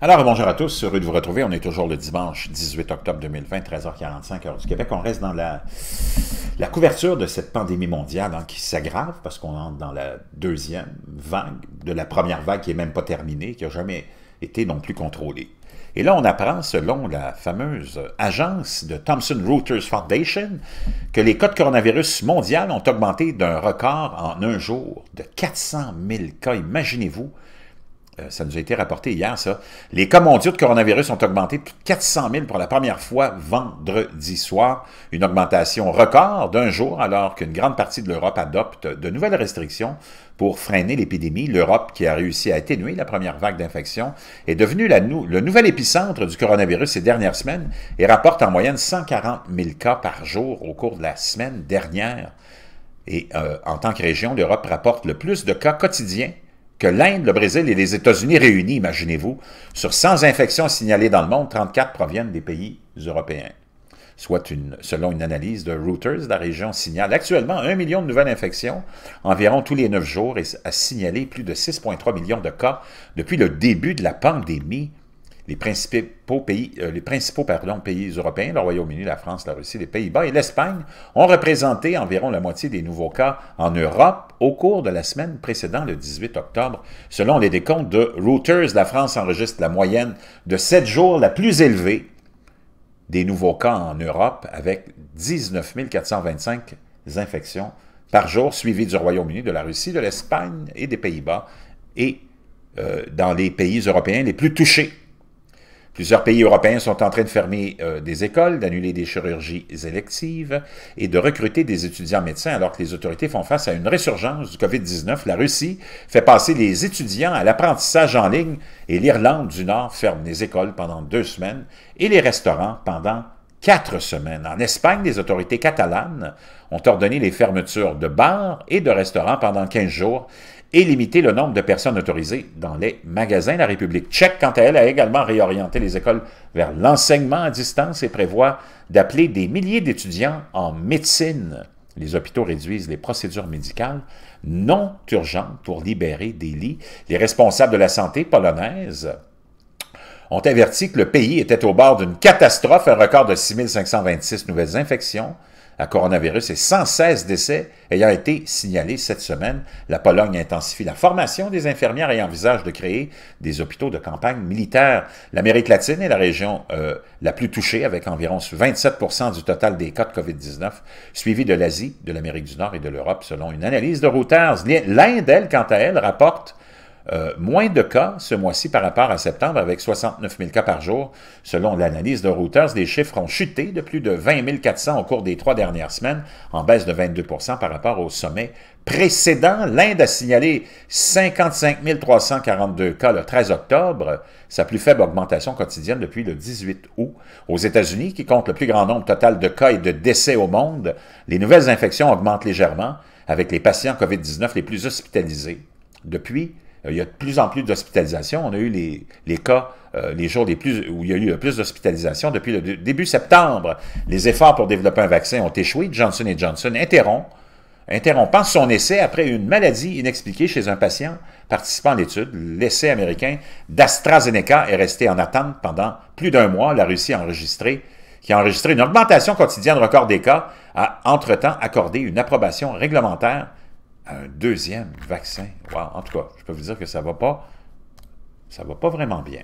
Alors, bonjour à tous, heureux de vous retrouver. On est toujours le dimanche 18 octobre 2020, 13h45, heure du Québec. On reste dans la, couverture de cette pandémie mondiale hein, qui s'aggrave parce qu'on entre dans la deuxième vague, de la première vague qui n'est même pas terminée, qui n'a jamais été non plus contrôlée. Et là, on apprend, selon la fameuse agence de Thomson Reuters Foundation, que les cas de coronavirus mondial ont augmenté d'un record en un jour de 400 000 cas. Imaginez-vous, ça nous a été rapporté hier, ça. Les cas mondiaux de coronavirus ont augmenté de 400 000 pour la première fois vendredi soir. Une augmentation record d'un jour, alors qu'une grande partie de l'Europe adopte de nouvelles restrictions pour freiner l'épidémie. L'Europe, qui a réussi à atténuer la première vague d'infection, est devenue le nouvel épicentre du coronavirus ces dernières semaines et rapporte en moyenne 140 000 cas par jour au cours de la semaine dernière. Et euh, en tant que région, l'Europe rapporte le plus de cas quotidiens que l'Inde, le Brésil et les États-Unis réunis, imaginez-vous, sur 100 infections signalées dans le monde, 34 proviennent des pays européens. Soit, une, selon une analyse de Reuters, la région signale actuellement 1 million de nouvelles infections environ tous les 9 jours et a signalé plus de 6,3 millions de cas depuis le début de la pandémie les principaux pays, euh, les principaux pays européens, le Royaume-Uni, la France, la Russie, les Pays-Bas et l'Espagne, ont représenté environ la moitié des nouveaux cas en Europe au cours de la semaine précédant le 18 octobre. Selon les décomptes de Reuters, la France enregistre la moyenne de 7 jours la plus élevée des nouveaux cas en Europe, avec 19 425 infections par jour, suivi du Royaume-Uni, de la Russie, de l'Espagne et des Pays-Bas, et euh, dans les pays européens les plus touchés Plusieurs pays européens sont en train de fermer euh, des écoles, d'annuler des chirurgies électives et de recruter des étudiants médecins alors que les autorités font face à une résurgence du COVID-19. La Russie fait passer les étudiants à l'apprentissage en ligne et l'Irlande du Nord ferme les écoles pendant deux semaines et les restaurants pendant quatre semaines. En Espagne, les autorités catalanes ont ordonné les fermetures de bars et de restaurants pendant 15 jours et limiter le nombre de personnes autorisées dans les magasins. La République tchèque, quant à elle, a également réorienté les écoles vers l'enseignement à distance et prévoit d'appeler des milliers d'étudiants en médecine. Les hôpitaux réduisent les procédures médicales non urgentes pour libérer des lits. Les responsables de la santé polonaise ont averti que le pays était au bord d'une catastrophe, un record de 6526 nouvelles infections, à coronavirus et 116 décès ayant été signalés cette semaine. La Pologne intensifie la formation des infirmières et envisage de créer des hôpitaux de campagne militaires. L'Amérique latine est la région euh, la plus touchée avec environ 27% du total des cas de COVID-19, suivi de l'Asie, de l'Amérique du Nord et de l'Europe selon une analyse de Reuters. L'Inde, elle, quant à elle, rapporte euh, moins de cas ce mois-ci par rapport à septembre, avec 69 000 cas par jour. Selon l'analyse de Reuters, les chiffres ont chuté de plus de 20 400 au cours des trois dernières semaines, en baisse de 22 par rapport au sommet précédent. L'Inde a signalé 55 342 cas le 13 octobre, sa plus faible augmentation quotidienne depuis le 18 août. Aux États-Unis, qui comptent le plus grand nombre total de cas et de décès au monde, les nouvelles infections augmentent légèrement, avec les patients COVID-19 les plus hospitalisés. Depuis il y a de plus en plus d'hospitalisations. On a eu les, les cas, euh, les jours les plus, où il y a eu le plus d'hospitalisations depuis le début septembre. Les efforts pour développer un vaccin ont échoué. Johnson Johnson interrompt, interrompant son essai après une maladie inexpliquée chez un patient participant à l'étude. L'essai américain d'AstraZeneca est resté en attente pendant plus d'un mois. La Russie a enregistré qui a enregistré une augmentation quotidienne record des cas, a entre-temps accordé une approbation réglementaire un deuxième vaccin. en tout cas, je peux vous dire que ça va pas, ça va pas vraiment bien.